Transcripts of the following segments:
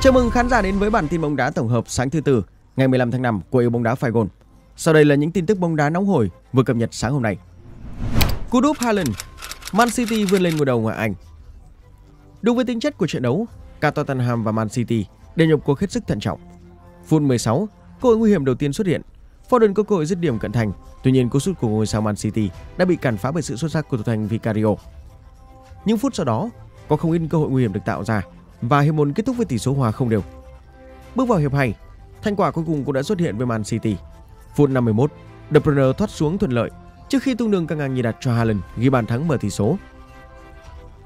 Chào mừng khán giả đến với bản tin bóng đá tổng hợp sáng thứ tư, ngày 15 tháng 5 của yêu bóng đá Phai Gôn. Sau đây là những tin tức bóng đá nóng hổi vừa cập nhật sáng hôm nay. Cú đúp Haaland, Man City vươn lên ngôi đầu ngoại Anh. Đúng với tính chất của trận đấu, cả Tottenham và Man City đều nhập cuộc hết sức thận trọng. Phút 16, cơ hội nguy hiểm đầu tiên xuất hiện. Foden có cơ hội dứt điểm cận thành, tuy nhiên cú sút của ngôi sao Man City đã bị cản phá bởi sự xuất sắc của thủ thành Vicario. Những phút sau đó, có không ít cơ hội nguy hiểm được tạo ra và hiệp một kết thúc với tỷ số hòa không đều. Bước vào hiệp 2, thành quả cuối cùng cũng đã xuất hiện với Man City. Phút 51, De Bruyne thoát xuống thuận lợi trước khi tung đường căng ngang nhì đặt cho Haaland ghi bàn thắng mở tỷ số.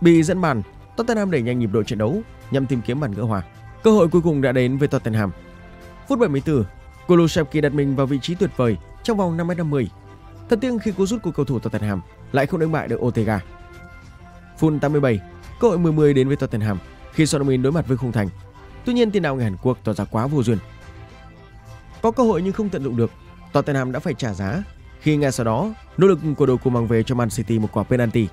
Bị dẫn bàn, Tottenham đẩy nhanh nhịp độ trận đấu nhằm tìm kiếm bàn gỡ hòa. Cơ hội cuối cùng đã đến với Tottenham. Phút 74, Kulusevski đặt mình vào vị trí tuyệt vời trong vòng 5m50. Thật tiếc khi cú rút của cầu thủ Tottenham lại không đánh bại được Ortega. Phút 87, cơ hội 10-10 đến với Tottenham khi Son Heung-min đối mặt với khung thành. Tuy nhiên tiền đạo người Hàn Quốc tỏ ra quá vô duyên. Có cơ hội nhưng không tận dụng được, Tottenham đã phải trả giá khi ngay sau đó nỗ lực của đội cùng mang về cho Man City một quả penalty.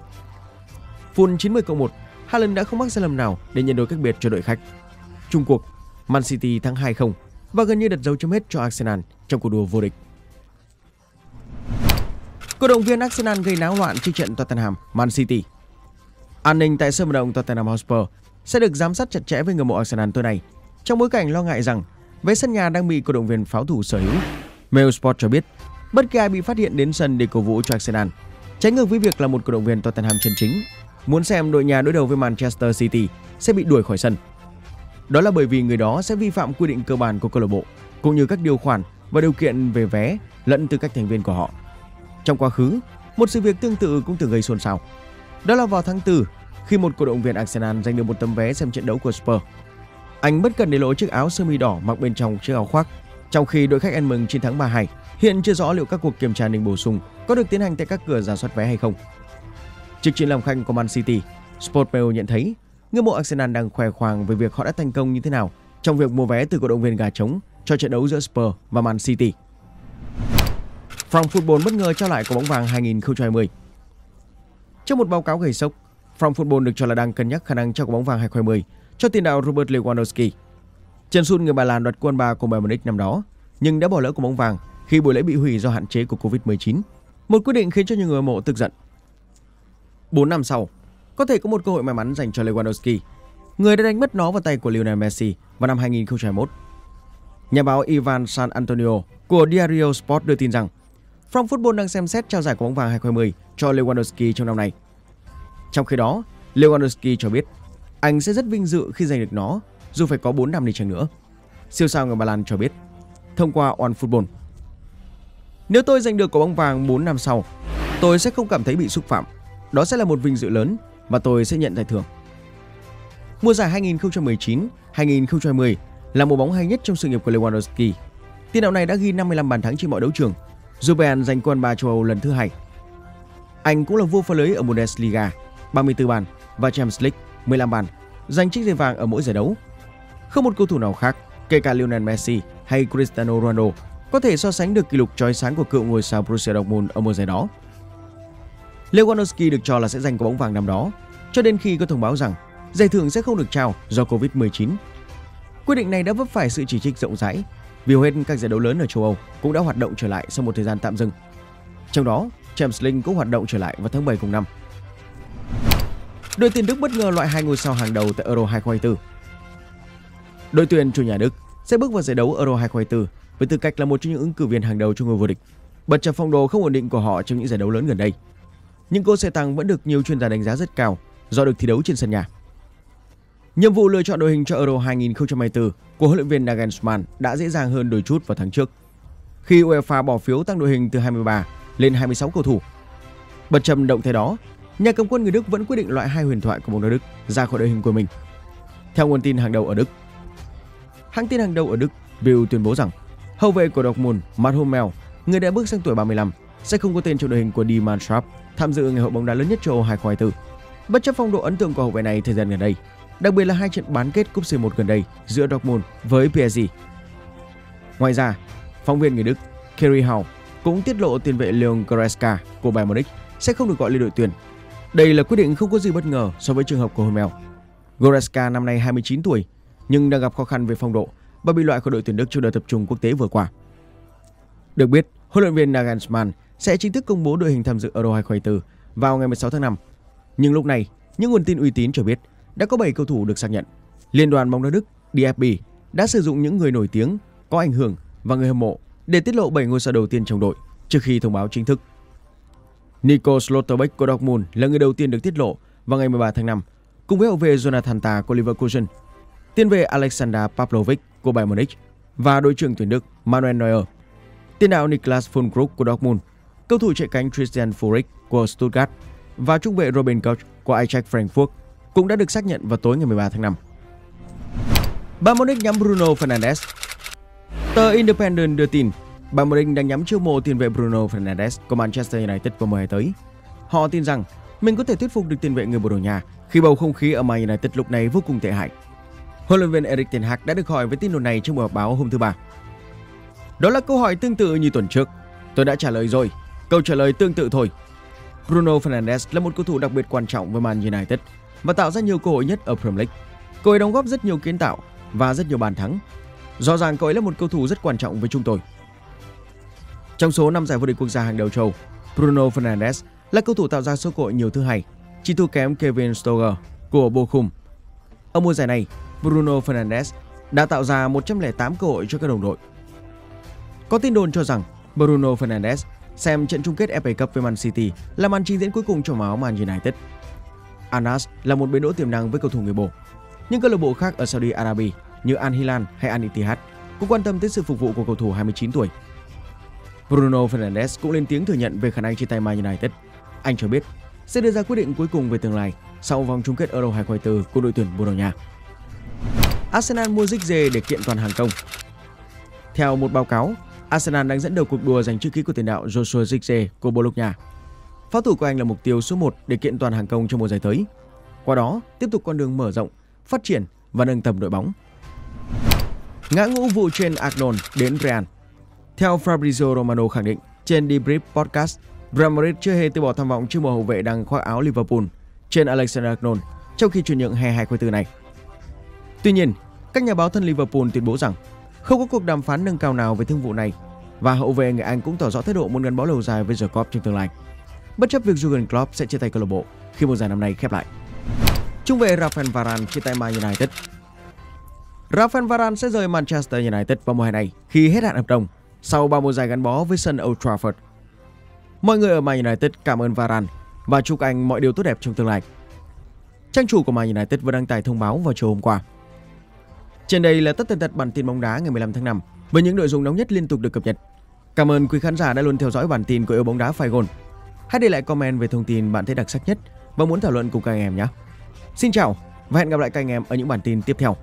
Phút 90 cộng 1, Haaland đã không mắc sai lầm nào để nhận đôi cách biệt cho đội khách. Trung cuộc, Man City thắng 2-0 và gần như đặt dấu chấm hết cho Arsenal trong cuộc đua vô địch. Cổ động viên Arsenal gây náo loạn trước trận Tottenham Man City. An ninh tại sân vận động Tottenham Hotspur sẽ được giám sát chặt chẽ với người mộ Arsenal tối nay, trong bối cảnh lo ngại rằng vé sân nhà đang bị cổ động viên pháo thủ sở hữu. Mail Sport cho biết, bất kỳ ai bị phát hiện đến sân để cổ vũ cho Arsenal, trái ngược với việc là một cổ động viên Tottenham chân chính, muốn xem đội nhà đối đầu với Manchester City sẽ bị đuổi khỏi sân. Đó là bởi vì người đó sẽ vi phạm quy định cơ bản của câu lạc bộ, cũng như các điều khoản và điều kiện về vé lẫn tư cách thành viên của họ. Trong quá khứ, một sự việc tương tự cũng từng gây xôn xao. Đó là vào tháng 4, khi một cổ động viên Arsenal giành được một tấm vé xem trận đấu của Spurs. Anh bất cần để lộ chiếc áo sơ mi đỏ mặc bên trong chiếc áo khoác, trong khi đội khách ăn mừng chiến thắng 3-2. Hiện chưa rõ liệu các cuộc kiểm tra an ninh bổ sung có được tiến hành tại các cửa giả soát vé hay không. Trước chiến làm khách của Man City, Sportmail nhận thấy người mộ Arsenal đang khoe khoang về việc họ đã thành công như thế nào trong việc mua vé từ cổ động viên gà trống cho trận đấu giữa Spurs và Man City. Phòng Football bất ngờ trao lại quả bóng vàng 2020. Trong một báo cáo gây sốc, From Football được cho là đang cân nhắc khả năng trao quả bóng vàng 2020 cho tiền đạo Robert Lewandowski. Chân sút người Ba Lan đoạt quân ba của Bayern Munich năm đó, nhưng đã bỏ lỡ quả bóng vàng khi buổi lễ bị hủy do hạn chế của Covid-19. Một quyết định khiến cho nhiều người mộ tức giận. 4 năm sau, có thể có một cơ hội may mắn dành cho Lewandowski, người đã đánh mất nó vào tay của Lionel Messi vào năm 2021. Nhà báo Ivan San Antonio của Diario Sport đưa tin rằng From Football đang xem xét trao giải quả bóng vàng 2020 cho Lewandowski trong năm nay. Trong khi đó, Lewandowski cho biết anh sẽ rất vinh dự khi giành được nó dù phải có 4 năm đi chăng nữa. Siêu sao người Ba Lan cho biết thông qua One Football. Nếu tôi giành được quả bóng vàng 4 năm sau, tôi sẽ không cảm thấy bị xúc phạm. Đó sẽ là một vinh dự lớn và tôi sẽ nhận giải thưởng. Mùa giải 2019-2020 là mùa bóng hay nhất trong sự nghiệp của Lewandowski. Tiền đạo này đã ghi 55 bàn thắng trên mọi đấu trường, giúp Bayern giành quân ba châu Âu lần thứ hai. Anh cũng là vua phá lưới ở Bundesliga 34 bàn và Champions League 15 bàn, giành chiếc giày vàng ở mỗi giải đấu. Không một cầu thủ nào khác, kể cả Lionel Messi hay Cristiano Ronaldo, có thể so sánh được kỷ lục chói sáng của cựu ngôi sao Borussia Dortmund ở mùa giải đó. Lewandowski được cho là sẽ giành quả bóng vàng năm đó, cho đến khi có thông báo rằng giải thưởng sẽ không được trao do Covid-19. Quyết định này đã vấp phải sự chỉ trích rộng rãi vì hầu hết các giải đấu lớn ở châu Âu cũng đã hoạt động trở lại sau một thời gian tạm dừng. Trong đó, Champions League cũng hoạt động trở lại vào tháng 7 cùng năm. Đội tuyển Đức bất ngờ loại hai ngôi sao hàng đầu tại Euro 2024. Đội tuyển chủ nhà Đức sẽ bước vào giải đấu Euro 2024 với tư cách là một trong những ứng cử viên hàng đầu cho ngôi vô địch. Bất chấp phong độ không ổn định của họ trong những giải đấu lớn gần đây, nhưng cô xe tăng vẫn được nhiều chuyên gia đánh giá rất cao do được thi đấu trên sân nhà. Nhiệm vụ lựa chọn đội hình cho Euro 2024 của huấn luyện viên Nagelsmann đã dễ dàng hơn đôi chút vào tháng trước, khi UEFA bỏ phiếu tăng đội hình từ 23 lên 26 cầu thủ. Bất chấp động thái đó, nhà cầm quân người Đức vẫn quyết định loại hai huyền thoại của bóng đá Đức ra khỏi đội hình của mình. Theo nguồn tin hàng đầu ở Đức, hãng tin hàng đầu ở Đức Bild tuyên bố rằng hậu vệ của Dortmund Matt Hummel, người đã bước sang tuổi 35, sẽ không có tên trong đội hình của Die Mannschaft tham dự ngày hội bóng đá lớn nhất châu Âu 2024. Bất chấp phong độ ấn tượng của hậu vệ này thời gian gần đây, đặc biệt là hai trận bán kết cúp C1 gần đây giữa Dortmund với PSG. Ngoài ra, phóng viên người Đức Kerry Hau cũng tiết lộ tiền vệ Leon Goretzka của Bayern Munich sẽ không được gọi lên đội tuyển. Đây là quyết định không có gì bất ngờ so với trường hợp của Hummel. Goretzka năm nay 29 tuổi nhưng đang gặp khó khăn về phong độ và bị loại khỏi đội tuyển Đức trong đợt tập trung quốc tế vừa qua. Được biết, huấn luyện viên Nagelsmann sẽ chính thức công bố đội hình tham dự Euro 2024 vào ngày 16 tháng 5. Nhưng lúc này, những nguồn tin uy tín cho biết đã có 7 cầu thủ được xác nhận. Liên đoàn bóng đá Đức DFB đã sử dụng những người nổi tiếng, có ảnh hưởng và người hâm mộ để tiết lộ 7 ngôi sao đầu tiên trong đội trước khi thông báo chính thức. Nico Slotterbeck của Dortmund là người đầu tiên được tiết lộ vào ngày 13 tháng 5, cùng với hậu vệ Jonathan Tah của Leverkusen, tiền vệ Alexander Pavlovic của Bayern Munich và đội trưởng tuyển Đức Manuel Neuer. Tiền đạo Niklas Füllkrug của Dortmund, cầu thủ chạy cánh Christian Furyk của Stuttgart và trung vệ Robin Koch của Eintracht Frankfurt cũng đã được xác nhận vào tối ngày 13 tháng 5. Bayern Munich nhắm Bruno Fernandes. Tờ Independent đưa tin, Bayern Munich đang nhắm chiêu mộ tiền vệ Bruno Fernandes của Manchester United vào mùa hè tới. Họ tin rằng mình có thể thuyết phục được tiền vệ người Bồ Đào Nha khi bầu không khí ở Man United lúc này vô cùng tệ hại. Huấn luyện viên Erik ten Hag đã được hỏi về tin đồn này trong buổi họp báo hôm thứ ba. Đó là câu hỏi tương tự như tuần trước. Tôi đã trả lời rồi. Câu trả lời tương tự thôi. Bruno Fernandes là một cầu thủ đặc biệt quan trọng với Man United và tạo ra nhiều cơ hội nhất ở Premier League. Cậu ấy đóng góp rất nhiều kiến tạo và rất nhiều bàn thắng. Rõ ràng cậu ấy là một cầu thủ rất quan trọng với chúng tôi. Trong số 5 giải vô địch quốc gia hàng đầu châu, Bruno Fernandes là cầu thủ tạo ra số cơ hội nhiều thứ hai, chỉ thua kém Kevin Stoger của Bochum. Ở mùa giải này, Bruno Fernandes đã tạo ra 108 cơ hội cho các đồng đội. Có tin đồn cho rằng Bruno Fernandes xem trận chung kết FA Cup với Man City là màn trình diễn cuối cùng trong áo Man United. Anas là một bến đỗ tiềm năng với cầu thủ người Bồ. Những câu lạc bộ khác ở Saudi Arabia như Al Hilal hay Al Ittihad cũng quan tâm tới sự phục vụ của cầu thủ 29 tuổi. Bruno Fernandes cũng lên tiếng thừa nhận về khả năng chia tay Man United. Anh cho biết sẽ đưa ra quyết định cuối cùng về tương lai sau vòng chung kết Euro 2024 của đội tuyển Bồ Đào Nha. Arsenal mua Zigze để kiện toàn hàng công. Theo một báo cáo, Arsenal đang dẫn đầu cuộc đua giành chữ ký của tiền đạo Joshua Zirkzee của Bologna. Pháo thủ của anh là mục tiêu số 1 để kiện toàn hàng công trong mùa giải tới. Qua đó, tiếp tục con đường mở rộng, phát triển và nâng tầm đội bóng. Ngã ngũ vụ trên Arnold đến Real. Theo Fabrizio Romano khẳng định trên Debrief Podcast, Real Madrid chưa hề từ bỏ tham vọng trước mùa hậu vệ đang khoác áo Liverpool trên Alexander Arnold trong khi chuyển nhượng hè 2024 này. Tuy nhiên, các nhà báo thân Liverpool tuyên bố rằng không có cuộc đàm phán nâng cao nào về thương vụ này và hậu vệ người Anh cũng tỏ rõ thái độ muốn gắn bó lâu dài với The Klopp trong tương lai. Bất chấp việc Jurgen Klopp sẽ chia tay câu lạc bộ khi mùa giải năm nay khép lại. Trung vệ Rafael Varane chia tay Man United. Rafael Varane sẽ rời Manchester United vào mùa hè này khi hết hạn hợp đồng sau 3 mùa giải gắn bó với sân Old Trafford. Mọi người ở Man United cảm ơn Varane và chúc anh mọi điều tốt đẹp trong tương lai. Trang chủ của Man United vừa đăng tải thông báo vào chiều hôm qua trên đây là tất tần tật bản tin bóng đá ngày 15 tháng 5 với những nội dung nóng nhất liên tục được cập nhật. Cảm ơn quý khán giả đã luôn theo dõi bản tin của yêu bóng đá Phai Gôn. Hãy để lại comment về thông tin bạn thấy đặc sắc nhất và muốn thảo luận cùng các anh em nhé. Xin chào và hẹn gặp lại các anh em ở những bản tin tiếp theo.